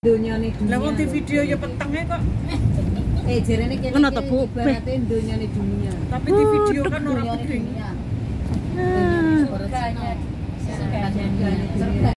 dunia nih dunia di video ya petangnya kok. Eh jalan ini kayaknya to Bu? dunia nih dunia. Tapi di video kan orang dunia nih dunia. Ah. Surganya surganya